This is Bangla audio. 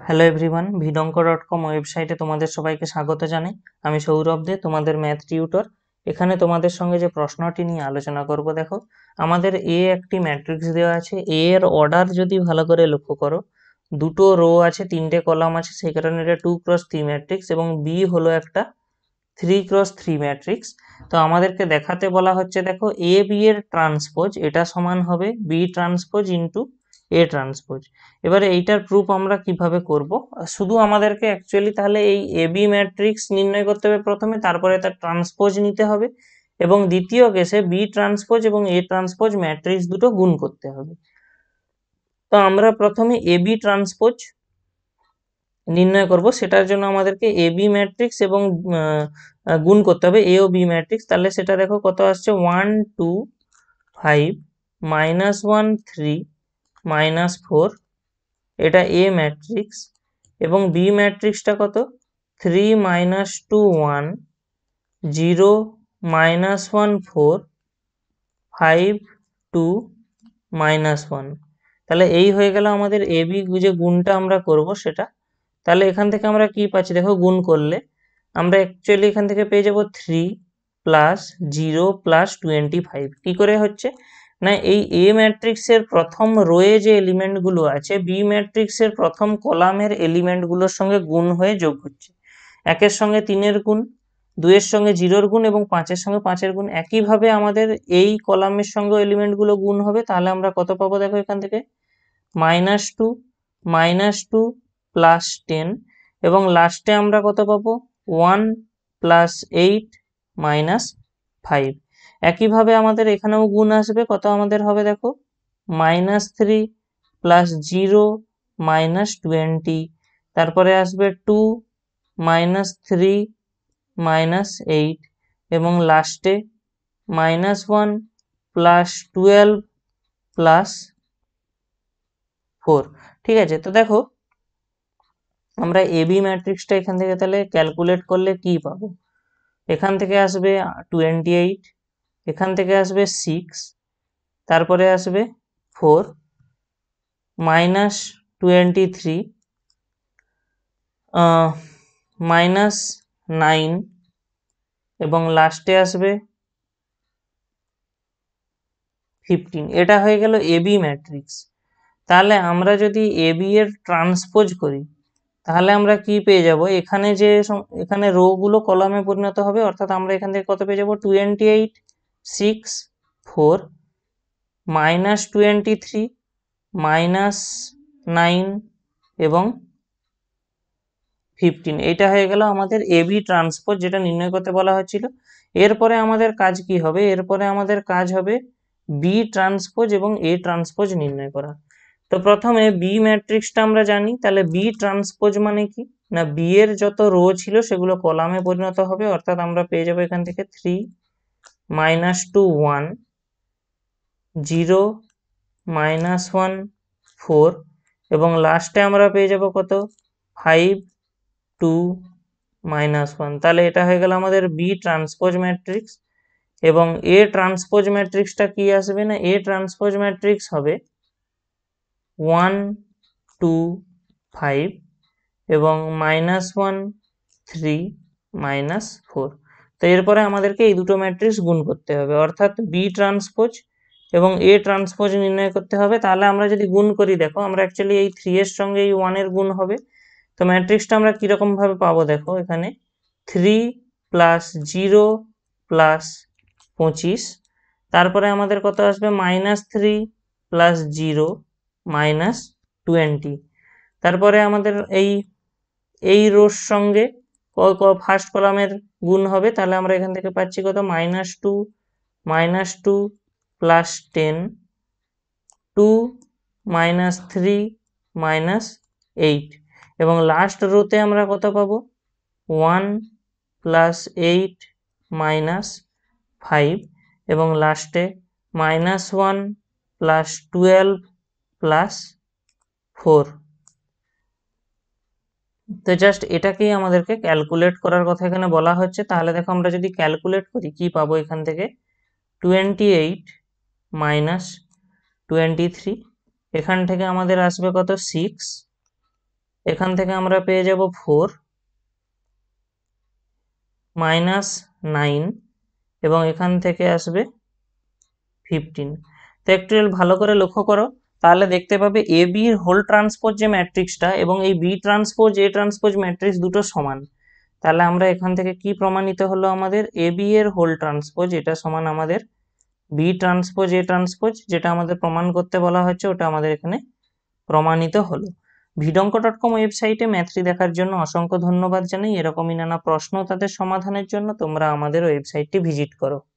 হ্যালো এভরিওয়ান ভিডঙ্ক ডট কম ওয়েবসাইটে তোমাদের সবাইকে স্বাগত জানাই। আমি সৌরভ দে, তোমাদের ম্যাথ টিউটর এখানে তোমাদের সঙ্গে যে প্রশ্নটি নিয়ে আলোচনা করব, দেখো, আমাদের এ একটি ম্যাট্রিক্স দেওয়া আছে। এ এর অর্ডার যদি ভালো করে লক্ষ্য করো, দুটো রো আছে, তিনটে কলাম আছে, সেই কারণে এটা টু ক্রস থ্রি ম্যাট্রিক্স এবং বি হলো একটা থ্রি ক্রস থ্রি ম্যাট্রিক্স তো আমাদেরকে দেখাতে বলা হচ্ছে, দেখো এ বি এর ট্রান্সপোজ এটা সমান হবে B transpose into A transpose এবারে এইটার প্রুফ আমরা কীভাবে করব? শুধু আমাদেরকে অ্যাকচুয়ালি তাহলে এই এ বি ম্যাট্রিক্স নির্ণয় করতে হবে প্রথমে, তারপরে তার ট্রান্সপোজ নিতে হবে, এবং দ্বিতীয় কেসে বি ট্রান্সপোজ এবং এ ট্রান্সপোজ ম্যাট্রিক্স দুটো গুণ করতে হবে। তো আমরা প্রথমে এ বি ট্রান্সপোজ নির্ণয় করব, সেটার জন্য আমাদেরকে এ বি ম্যাট্রিক্স এবং গুণ করতে হবে। এ ও বি ম্যাট্রিক্স তাহলে সেটা দেখো কত আসছে? One two five minus one three minus four এটা এ ম্যাট্রিক্স এবং বি ম্যাট্রিক্সটা কত? Three minus two one zero minus one four five two minus one তাহলে এই হয়ে গেল আমাদের এ বি যে গুণটা আমরা করব সেটা। তাহলে এখান থেকে আমরা কি পাচ্ছি? দেখো, গুণ করলে। আমরা অ্যাকচুয়ালি এখান থেকে পেয়ে যাব three plus zero plus twenty five কী করে হচ্ছে? না, এই এ ম্যাট্রিক্সের প্রথম রোয়ে যে এলিমেন্টগুলো আছে বি ম্যাট্রিক্সের প্রথম কলামের এলিমেন্টগুলোর সঙ্গে গুণ হয়ে যোগ হচ্ছে। একের সঙ্গে তিনের গুণ, দুইয়ের সঙ্গে জিরোর গুণ এবং পাঁচের সঙ্গে পাঁচের গুণ। একইভাবে আমাদের এই কলামের সঙ্গে এলিমেন্টগুলো গুণ হবে, তাহলে আমরা কত পাবো দেখো এখান থেকে? Minus two minus two plus ten এবং লাস্টে আমরা কত পাবো? One plus eight minus five একইভাবে আমাদের এখানেও গুণ আসবে। কত আমাদের হবে দেখো? Minus three plus zero minus twenty. তারপরে আসবে two minus three minus eight. এবং লাস্টে minus one plus twelve plus four. ঠিক আছে? তো দেখো, আমরা এবি ম্যাট্রিক্সটা এখান থেকে তাহলে ক্যালকুলেট করলে কি পাবো? এখান থেকে আসবে টোয়েন্টি এইট। এখান থেকে আসবে সিক্স তারপরে আসবে four minus twenty three minus nine এবং লাস্টে আসবে ফিফটিন এটা হয়ে গেল এবি ম্যাট্রিক্স তাহলে আমরা যদি এবি এর ট্রান্সপোজ করি, তাহলে আমরা কি পেয়ে যাব? এখানে যে এখানে রোগুলো কলামে পরিণত হবে, অর্থাৎ আমরা এখান থেকে কত পেয়ে যাব? Twenty eight six four minus twenty three minus nine এবং ফিফটিন এটা হয়ে গেল আমাদের এবি ট্রান্সপোজ যেটা নির্ণয় করতে বলা হচ্ছিল এরপরে আমাদের কাজ কি হবে? এরপরে আমাদের কাজ হবে বি ট্রান্সপোজ এবং এ ট্রান্সপোজ নির্ণয় করা। তো প্রথমে বি ম্যাট্রিক্সটা আমরা জানি, তাহলে বি ট্রান্সপোজ মানে কি? না বি এর যত রো ছিল সেগুলো কলামে পরিণত হবে, অর্থাৎ আমরা পেয়ে যাব এখান থেকে three minus two one zero minus one four এবং লাস্টে আমরা পেয়ে যাব কত? ফাইভ টু মাইনাস ওয়ান তাহলে এটা হয়ে গেল আমাদের বি ট্রান্সপোজ ম্যাট্রিক্স এবং এ ট্রান্সপোজ ম্যাট্রিক্সটা কি আসবে না? এ ট্রান্সপোজ ম্যাট্রিক্স হবে ওয়ান টু ফাইভ এবং minus one three minus four তো এরপরে আমাদেরকে এই দুটো ম্যাট্রিক্স গুণ করতে হবে। অর্থাৎ বি ট্রান্সপোজ এবং এ ট্রান্সপোজ নির্ণয় করতে হবে। তাহলে আমরা যদি গুণ করি, দেখো আমরা অ্যাকচুয়ালি এই থ্রি এর সঙ্গে এই ওয়ানের গুণ হবে। তো ম্যাট্রিক্সটা আমরা কীরকমভাবে পাবো দেখো এখানে? থ্রি প্লাস জিরো প্লাস পঁচিশ। তারপরে আমাদের কত আসবে? Minus three plus zero minus twenty তারপরে আমাদের এই এই রোর সঙ্গে ফার্স্ট কলামের গুণ হবে, তাহলে আমরা এখান থেকে পাচ্ছি কত? Minus two minus two plus ten two minus three minus eight এবং লাস্ট রোতে আমরা কত পাবো? One plus eight minus five এবং লাস্টে minus one plus twelve plus four তো জাস্ট এটাকেই আমাদেরকে ক্যালকুলেট করার কথা এখানে বলা হচ্ছে। তাহলে দেখো আমরা যদি ক্যালকুলেট করি, কি পাবো এখান থেকে? Twenty eight minus twenty three এখান থেকে আমাদের আসবে কত? সিক্স এখান থেকে আমরা পেয়ে যাব ফোর মাইনাস নাইন এবং এখান থেকে আসবে ফিফটিন তো একটু ভালো করে লক্ষ্য করো। তাহলে দেখতে পাবে এ বি হোল ট্রান্সপোজ যে ম্যাট্রিক্সটা এবং এই B transpose A transpose matrix দুটো সমান। তাহলে আমরা এখান থেকে কি প্রমাণিত হলো আমাদের? এ বি এর হোল ট্রান্সপোজ এটা সমান আমাদের বি ট্রান্সপোজ এ ট্রান্সপোজ যেটা আমাদের প্রমাণ করতে বলা হচ্ছে ওটা আমাদের এখানে প্রমাণিত হলো। ভিডঙ্ক ডট কম ওয়েবসাইটে ম্যাথটি দেখার জন্য অসংখ্য ধন্যবাদ জানাই। এরকমই নানা প্রশ্ন তাদের সমাধানের জন্য তোমরা আমাদের ওয়েবসাইটটি ভিজিট করো।